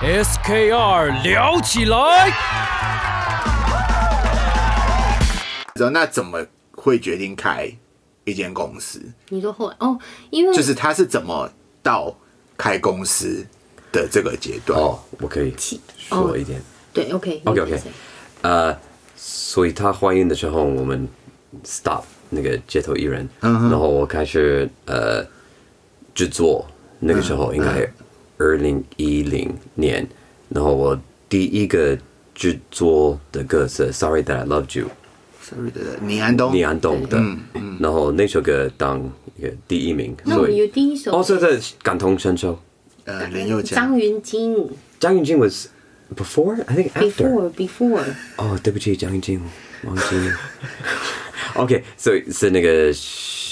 SKR 聊起来。知道那怎么会决定开一间公司？你说后来哦，因为就是他是怎么到开公司的这个阶段？哦，我可以说一点。对，OK OK OK，呃，所以他怀孕的时候，我们 stop 那个街头艺人，然后我开始呃制作，那个时候应该二零一零年，然后我第一个制作的歌是 Sorry That I Loved You，Sorry 的倪安东，倪安东的，然后那首歌当一个第一名，那我们有所以第一首。哦，这这感同身受。呃，林宥嘉。张，云京张芸京 was before? I think after。before before，哦，对不起，张芸京，忘记了。OK，所以是那个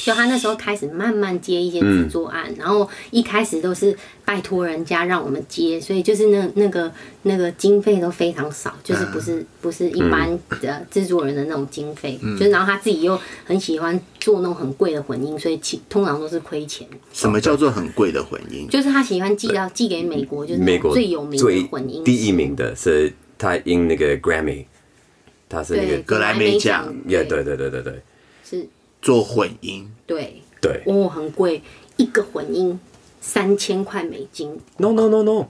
就他那时候开始慢慢接一些制作案，然后一开始都是拜托人家让我们接，所以就是那那个那个经费都非常少，就是不是不是一般的制作人的那种经费，就是然后他自己又很喜欢做那种很贵的混音，所以其通常都是亏钱。什么叫做很贵的混音？就是他喜欢寄到寄给美国，就是美国最有名的混音第一名的是他因那个 Grammy，他是那对个格莱美奖也对。对对对对是，做混音，对，对。哦，很贵，一个混音三千块美金，No no no no，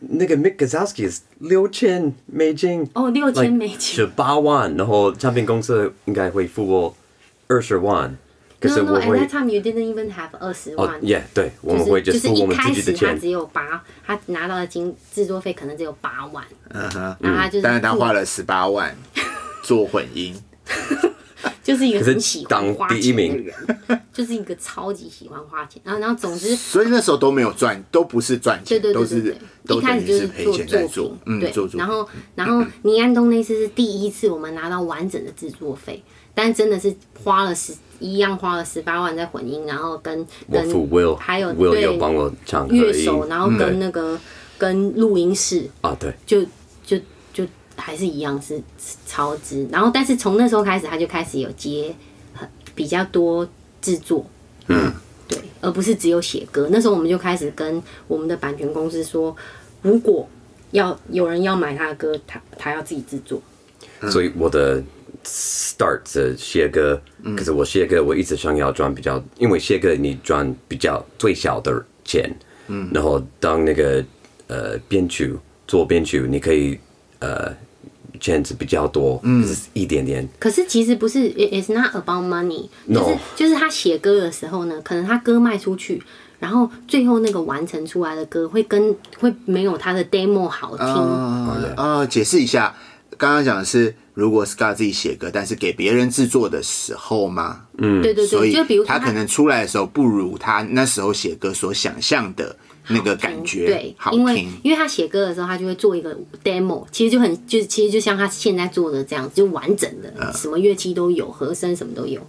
那个 Mick Gazowski 是六千美金。哦，六千美金。十八万，然后唱片公司应该会付我二十万，可是 No, 我 no, at that time you didn't even have 二十哦万。耶，对，我们会就是我们一开自己的钱始他只。有八，他拿到的金制作费可能只有八万，嗯哼，然后他就是但是他花了十八万做混音，就是一个很喜欢当花钱的第一名。人，就是一个超级喜欢花钱。然后然后总之，所以那时候都没有赚，都不是赚钱，对对都是对对对，都一开始就是做钱在做作品，，嗯，对做作，然后然后倪安东那次是第一次我们拿到完整的制作费，但真的是花了十一样花了十八万在混音，然后跟跟我 Will，还有 Will 对有帮我唱乐手，然后跟那个跟录音室，啊对，就还是一样是超支，然后但是从那时候开始，他就开始有接很比较多制作，嗯，对，而不是只有写歌。那时候我们就开始跟我们的版权公司说，如果要有人要买他的歌，他他要自己制作，所以我的 start 是写歌，可是我写歌我一直想要赚比较，因为写歌你赚比较最小的钱，嗯，然后当那个呃编曲做编曲，你可以呃钱子比较多，嗯，是一点点，可是其实不是，it-，it's not about money，就是 No 就是他写歌的时候呢，可能他歌卖出去，然后最后那个完成出来的歌会跟会没有他的 demo 好听，呃呃，解释一下，刚刚讲的是如果 Scar 自己写歌，但是给别人制作的时候吗？嗯。对对对，所以就比如他可能出来的时候不如他那时候写歌所想象的那个感觉对，因为。因为他写歌的时候，他就会做一个 demo，其实就很就是其实就像他现在做的这样，就完整的，嗯什么乐器都有，和声什么都有。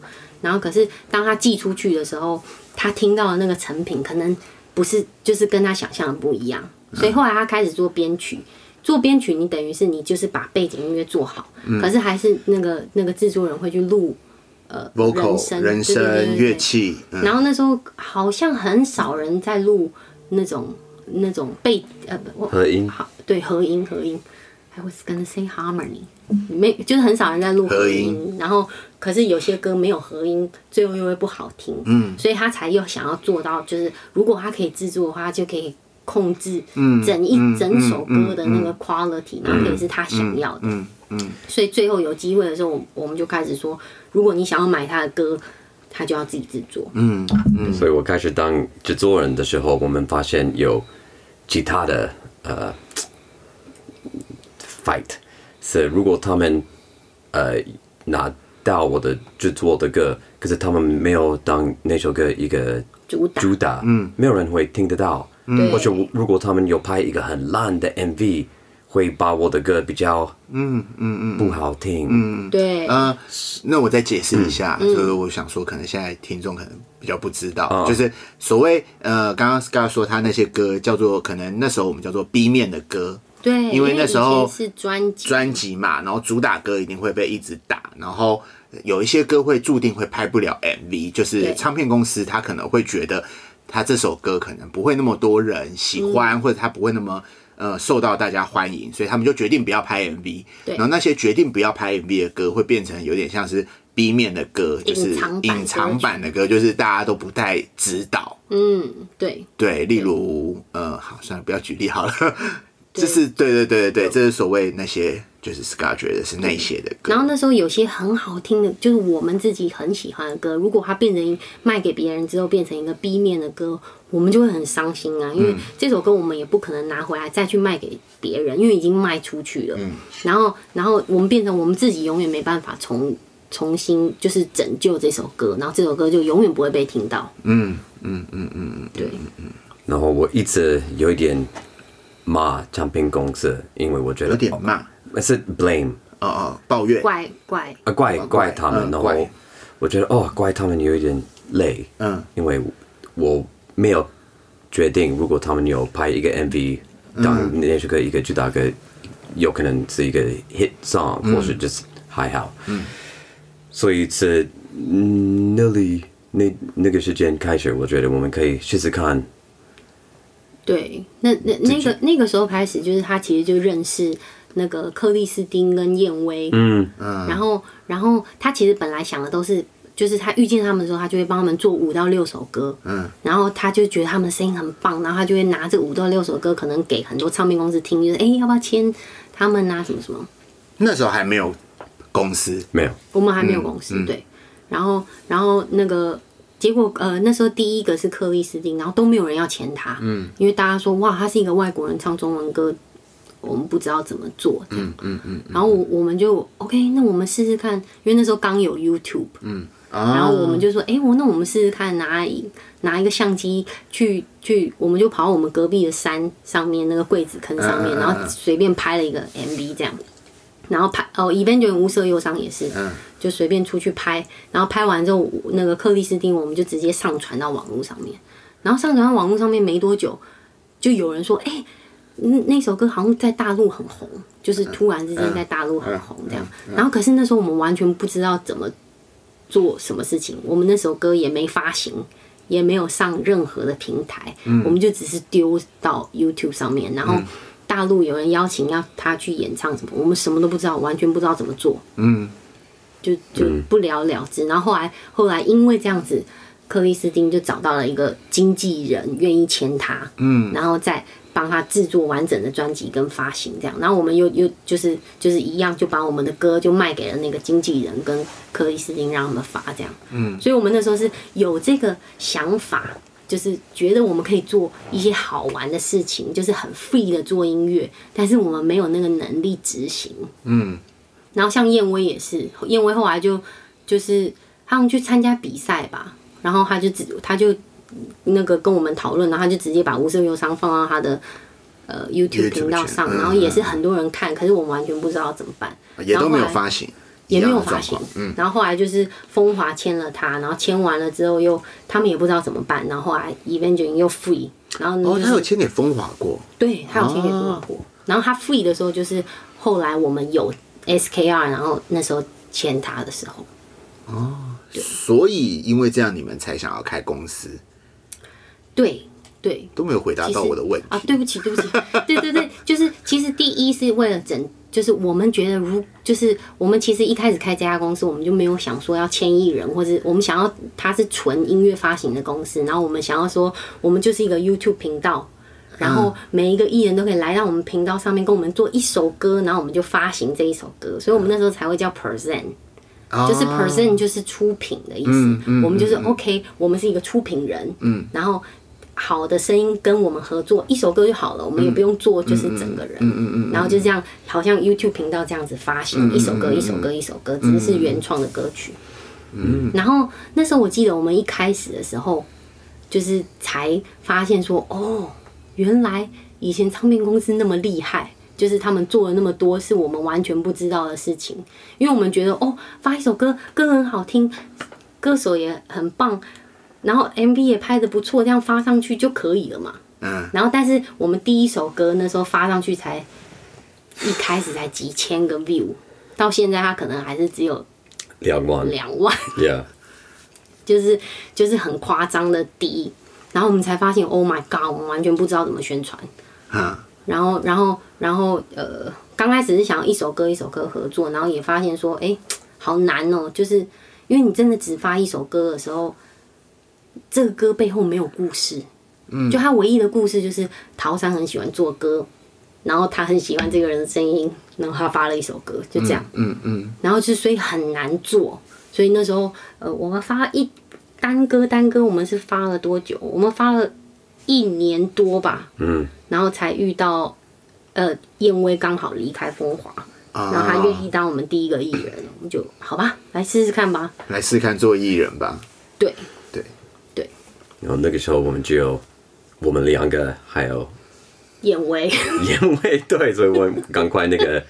然后可是当他寄出去的时候，他听到的那个成品可能不是就是跟他想象的不一样，嗯所以后来他开始做编曲。做编曲，你等于是你就是把背景音乐做好，嗯可是还是那个那个制作人会去录呃 vocal 声人声乐器，嗯然后那时候好像很少人在录那种那种背呃不合音。好对合音合音，I was gonna say harmony，没就是很少人在录合合音，然后可是有些歌没有合音，最后又会不好听，嗯，所以他才又想要做到，就是如果他可以制作的话，他就可以控制整一整首歌的那个 quality，然后可以是他想要的，嗯嗯，所以最后有机会的时候，我我们就开始说，如果你想要买他的歌，他就要自己制作，嗯所以我开始当制作人的时候，我们发现有其他的呃 fight，是如果他们呃拿到我的制作的歌，可是他们没有当那首歌一个主打主打，嗯，没有人会听得到，嗯。或者如果他们有拍一个很烂的 MV，会把我的歌比较嗯嗯嗯不好听，嗯对，呃，那我再解释一下，嗯。就是我想说，可能现在听众可能比较不知道，哦就是所谓呃，刚刚 Scar 说他那些歌叫做，可能那时候我们叫做 B 面的歌，对，因为那时候是专辑，专辑嘛，然后主打歌一定会被一直打，然后有一些歌会注定会拍不了 MV，就是唱片公司他可能会觉得他这首歌可能不会那么多人喜欢，或者他不会那么呃受到大家欢迎，所以他们就决定不要拍 MV。对然后那些决定不要拍 MV 的歌，会变成有点像是 B 面的歌，就是隐藏版隐藏版的歌，就是大家都不太知道。嗯，对，对，例如呃，好，算了，不要举例好了。就是对。对对对对，这是所谓那些就是 Scar 觉得是那些的歌然。后那时候有些很好听的，就是我们自己很喜欢的歌，如果它变成卖给别人之后变成一个 B 面的歌，我们就会很伤心啊，因为这首歌我们也不可能拿回来再去卖给别人，因为已经卖出去了。嗯。然后，然后我们变成我们自己永远没办法重重新就是拯救这首歌，然后这首歌就永远不会被听到。嗯嗯嗯嗯嗯，对，然后我一直有一点骂唱片公司，因为我觉得有点骂。哦是 blame 哦哦，抱怨。怪怪，啊怪怪怪他们，然后我觉得哦怪他们有一点累，嗯。因为我没有决定，如果他们有拍一个 MV，当那首歌一个主打歌，有可能是一个 hit song，、或是就是还好，嗯，所以是嗯那里那那个时间开始，我觉得我们可以试试看，对，那那那个那个时候开始，就是他其实就认识那个克里斯汀跟燕威，嗯。嗯。然后然后他其实本来想的都是。就是他遇见他们的时候，他就会帮他们做五到六首歌，嗯，然后他就觉得他们的声音很棒，然后他就会拿这五到六首歌，可能给很多唱片公司听，就是哎、要不要签他们啊，什么什么。那时候还没有公司，没有，我们还没有公司，对。然后，然后那个结果，呃，那时候第一个是克里斯汀，然后都没有人要签他，嗯，因为大家说哇，他是一个外国人唱中文歌，我们不知道怎么做，这样，嗯嗯。然后我我们就 OK，那我们试试看，因为那时候刚有 YouTube，嗯，然后我们就说，哎、我那我们试试看拿一拿一个相机去去，我们就跑到我们隔壁的山上面那个柜子坑上面，然后随便拍了一个 MV 这样。然后拍哦，Evangeline 无色忧伤也是，嗯就随便出去拍，然后拍完之后，那个克里斯汀我们就直接上传到网络上面，然后上传到网络上面没多久，就有人说，哎、嗯那首歌好像在大陆很红，就是突然之间在大陆很红这样。然后可是那时候我们完全不知道怎么做什么事情，我们那首歌也没发行，也没有上任何的平台，我们就只是丢到 YouTube 上面，然后大陆有人邀请要他去演唱什么，我们什么都不知道，完全不知道怎么做。嗯就就不了了之。然后后来后来因为这样子，克里斯汀就找到了一个经纪人愿意签他，嗯然后再帮他制作完整的专辑跟发行这样。然后我们又又就是就是一样，就把我们的歌就卖给了那个经纪人跟克里斯汀，让他们发这样。嗯，所以我们那时候是有这个想法。就是觉得我们可以做一些好玩的事情，就是很 free 的做音乐，但是我们没有那个能力执行。嗯。然后像燕威也是，燕威后来就就是他们去参加比赛吧，然后他就只他就那个跟我们讨论，然后他就直接把《无色忧伤》放到他的呃 YouTube 频道上，嗯然后也是很多人看，可是我们完全不知道怎么办，也都没有发行，也没有发行。嗯，然后后来就是风华签了他，然后签完了之后又他们也不知道怎么办，然后后来 Evangeline 又 free，然后呢哦，就是他有签给风华过，对，他有签给风华过。然后他 free 的时候，就是后来我们有 SKR，然后那时候签他的时候哦，所以因为这样你们才想要开公司，对对。都没有回答到我的问题。啊，对不起，对不起，对对对，就是其实第一是为了整，就是我们觉得如就是我们其实一开始开这家公司，我们就没有想说要签艺人，或者我们想要它是纯音乐发行的公司，然后我们想要说我们就是一个 YouTube 频道。然后每一个艺人都可以来到我们频道上面跟我们做一首歌，然后我们就发行这一首歌，所以我们那时候才会叫 Present。就是 present 就是出品的意思，嗯嗯我们就是 OK，我们是一个出品人，嗯，然后好的声音跟我们合作一首歌就好了，我们也不用做就是整个人，嗯嗯嗯，然后就这样，好像 YouTube 频道这样子发行一首歌一首歌一首歌，只是是原创的歌曲，嗯，然后那时候我记得我们一开始的时候，就是才发现说，哦，原来以前唱片公司那么厉害。就是他们做了那么多是我们完全不知道的事情，因为我们觉得哦，发一首歌歌很好听，歌手也很棒，然后 MV 也拍的不错，这样发上去就可以了嘛。嗯，然后但是我们第一首歌那时候发上去才一开始才几千个 view，到现在它可能还是只有两万两万，，Yeah，就是就是很夸张的低。然后我们才发现，Oh my God，我们完全不知道怎么宣传。啊，然后然后然后呃，刚开始是想要一首歌一首歌合作，然后也发现说，哎、好难哦、就是因为你真的只发一首歌的时候，这个歌背后没有故事，嗯，就他唯一的故事就是陶山很喜欢做歌，然后他很喜欢这个人的声音，然后他发了一首歌，就这样，嗯嗯，然后就所以很难做，所以那时候呃，我们发一单歌单歌，我们是发了多久？我们发了一年多吧，嗯，然后才遇到呃燕威刚好离开风华，啊。然后他愿意当我们第一个艺人，我们就好吧，来试试看吧。来试看做艺人吧。对，然后那个时候我们只有我们两个，还有燕威，燕威对，所以我们赶快那个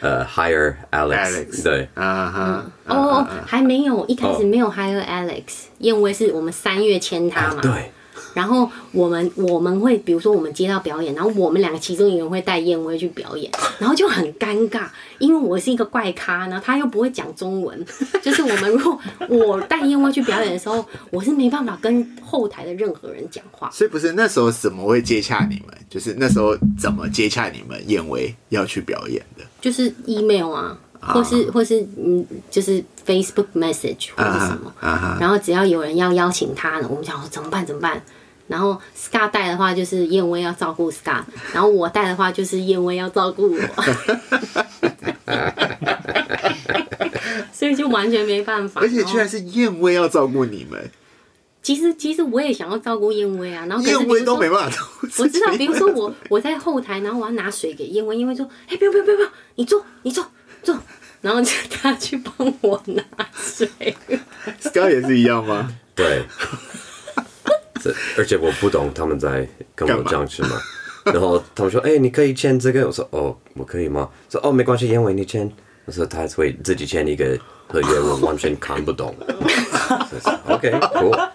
呃 hire Alex，, Alex 对，啊哈，哦哦，还没有，一开始没有 hire Alex，燕威是我们三月签他嘛，对，然后我们我们会，比如说我们接到表演，然后我们两个其中一个人会带燕威去表演，然后就很尴尬，因为我是一个怪咖，然后他又不会讲中文，就是我们如果我带燕威去表演的时候，我是没办法跟后台的任何人讲话。所以不是那时候怎么会接洽你们？就是那时候怎么接洽你们燕威要去表演的？就是 email 啊，或是或是嗯，就是 Facebook message 或者什么，然后只要有人要邀请他呢，我们想说怎么办怎么办。然后 Scar 带的话就是燕威要照顾 Scar，然后我带的话就是燕威要照顾我，所以就完全没办法。而且居然是燕威要照顾你们，其实其实我也想要照顾燕威啊，然后燕威都没办法照顾。我知道，比如说我我在后台，然后我要拿水给燕威，燕威说：“哎、不用不用不用不用，你坐你坐坐。”然后就他去帮我拿水。Scar 也是一样吗？对，这而且我不懂他们在跟我讲什么，然后他们说：“哎、你可以签这个。”我说：“哦，我可以吗？”说：“哦，没关系，因为你签。”我说：“他会自己签一个合约，我完全看不懂。”OK，cool。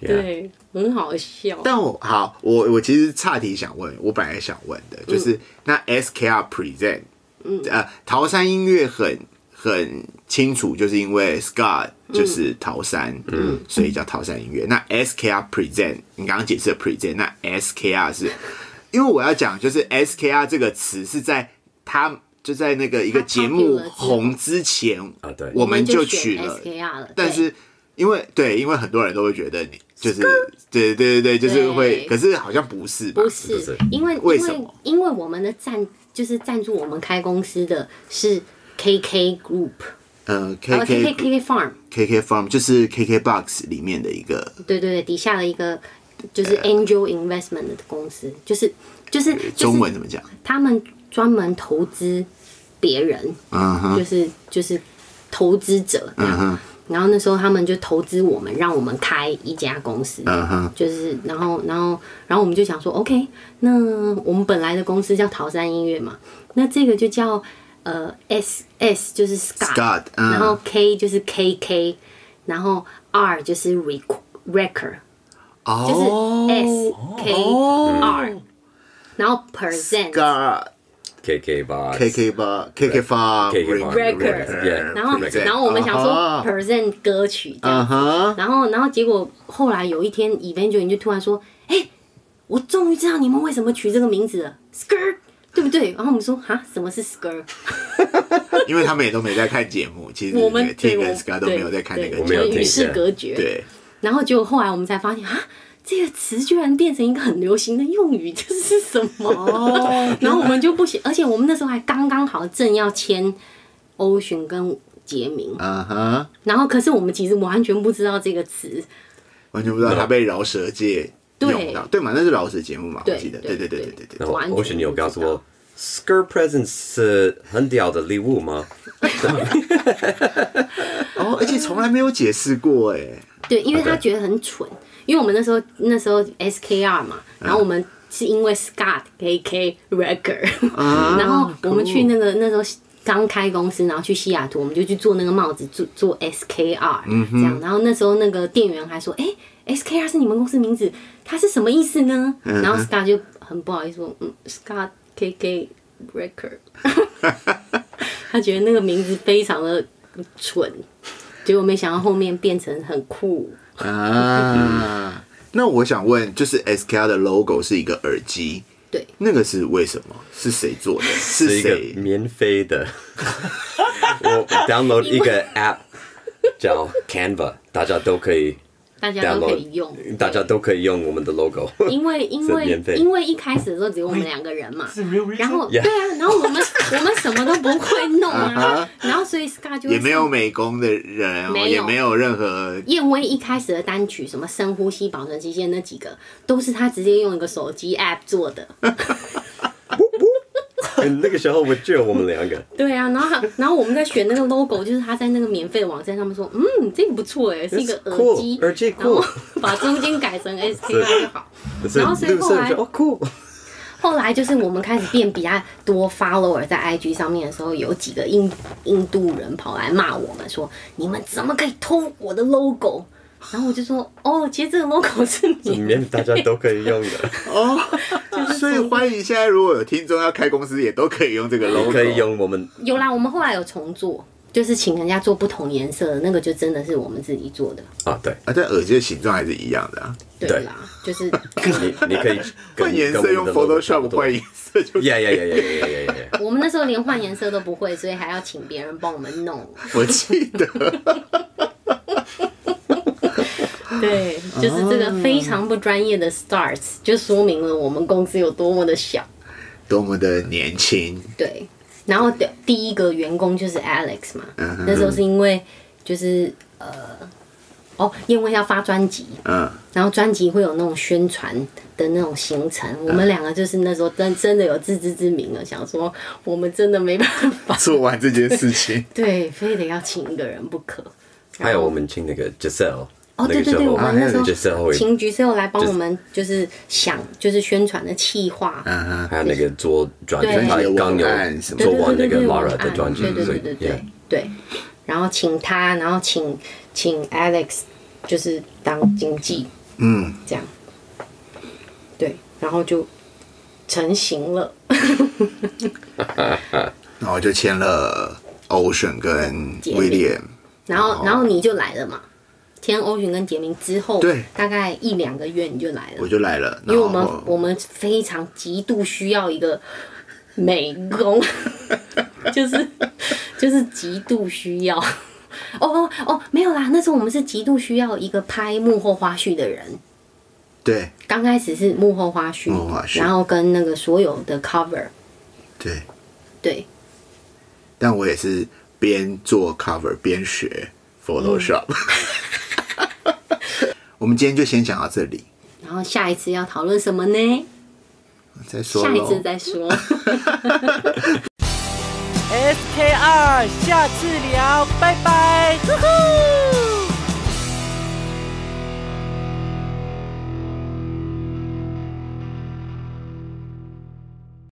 对，很好笑。但我好，我我其实岔题想问，我本来想问的就是、嗯那 SKR Present，嗯，呃，桃山音乐很很清楚，就是因为 Scott 就是桃山，嗯，所以叫桃山音乐。那 SKR Present，你刚刚解释的 Present，那 SKR 是，因为我要讲，就是 SKR 这个词是在他就在那个一个节目红之前啊对。我们就取了。SKR 了，但是因为对，因为很多人都会觉得你就是对对对对，就是会，可是好像不是吧？不是因为因为为什么因为我们的赞就是赞助我们开公司的是 KK Group，呃呃 KK，KK KK Farm，KK Farm 就是 KK Box 里面的一个对对对，底下的一个就是 Angel Investment 的公司，就是就是就是中文怎么讲？他们专门投资别人，嗯哼，就是就是投资者。嗯哼，然后那时候他们就投资我们，让我们开一家公司。嗯哼，就是，然后，然后，然后我们就想说，OK，那我们本来的公司叫桃山音乐嘛，那这个就叫呃 S S 就是 Scott，, 然后 K 就是 KK，然后 R 就是 rec record，就是 S 哦 K R，然后 percent，，Scar KK 吧 KK 吧，KK Farm KK Farm Record Yeah，然后然后我们想说啊哈。percent 歌曲这样然后，然后结果后来有一天，Evangeline 就突然说：“哎、我终于知道你们为什么取这个名字了，Skirt，对不对？”然后我们说：“哈，什么是 Skirt？” 因为他们也都没在看节目，其实我们对 T 我跟 Skirt 都没有在看那个对节目。与世隔绝。对，然后结果后来我们才发现啊，这个词居然变成一个很流行的用语，这是什么？然后我们就不行，而且我们那时候还刚刚好正要签 Ocean 跟杰明，嗯哼，然后可是我们其实完全不知道这个词，完全不知道他被饶舌界用到，对对嘛？那是饶舌节目嘛？我对记得，对对对对对对对。然后完全 Ocean 有告诉我，Skirt presents 是很屌的礼物吗？哦，而且从来没有解释过哎。对，因为他觉得很蠢，因为我们那时候那时候 SKR 嘛，然后我们是因为 Scott KK Record，、然后我们去那个那时候刚开公司，然后去西雅图，我们就去做那个帽子，做做 SKR，、这样，然后那时候那个店员还说，哎、SKR 是你们公司名字，它是什么意思呢？然后 Scott 就很不好意思说，嗯，Scott KK Record，他觉得那个名字非常的蠢。结果没想到后面变成很酷，啊，那我想问，就是 SKR 的 logo 是一个耳机，对，那个是为什么？是谁做的？是一个是谁？免费的，我 download 一个 app 叫 Canva，大家都可以大家都可以用，大家都可以用我们的 logo。因为 因为因为一开始的时候只有我们两个人嘛？然后对啊，然后我们 我们什么都不会弄啊，然后所以 Scar 就也没有美工的人哦，没有也没有任何燕威一开始的单曲，什么深呼吸、保存期限那几个，都是他直接用一个手机 app 做的。那个时候我只有我们两个，对啊，然后他然后我们在选那个 logo，就是他在那个免费网站上面说，嗯，这个不错哎，是一个耳机耳机然后 把中间改成 SKR 就好。然后所以后来哦酷，后来就是我们开始变比较多 follower 在 IG 上面的时候，有几个印印度人跑来骂我们说：“你们怎么可以偷我的 logo？” 然后我就说：“哦，其实这个 logo 是里你。面大家都可以用的，哦，所以欢迎现在如果有听众要开公司，也都可以用这个 logo，可以用我们有啦。我们后来有重做，就是请人家做不同颜色的那个，就真的是我们自己做的啊。对啊，但耳机的形状还是一样的啊。对啦，就是 你你可以 换颜色用 Photoshop 换颜色，就呀呀呀呀呀呀呀。我们那时候连换颜色都不会，所以还要请别人帮我们弄。我记得。对，就是这个非常不专业的 starts，就说明了我们公司有多么的小。多么的年轻，对，然后的第一个员工就是 Alex 嘛，那时候是因为就是呃，哦，因为要发专辑，嗯，然后专辑会有那种宣传的那种行程，我们两个就是那时候真真的有自知之明了，想说我们真的没办法，做完这件事情，对，非得要请一个人不可。还有我们请那个 Giselle，哦，对对对，我们那时候请 Giselle 来帮我们，就是想就是宣传的企划，还有那个做专辑，刚有文案什么做完那个，Mara 的专辑对，对所以对对对然后请他，然后请请 Alex 就是当经纪，嗯，这样，对，然后就成型了。然后就签了 Ocean 跟 William，然后然后你就来了嘛，签欧巡跟杰明之后，对。大概一两个月你就来了。我，就来了，因为我们我们非常极度需要一个美工，就是就是极度需要。哦哦哦，没有啦，那时候我们是极度需要一个拍幕后花絮的人。对。刚开始是幕后花絮，幕后花絮。然后跟那个所有的 cover，对，对，但我也是边做 cover 边学 Photoshop。我们今天就先讲到这里，然后下一次要讨论什么呢？再说下一次。再说。SKR，下次聊，拜拜。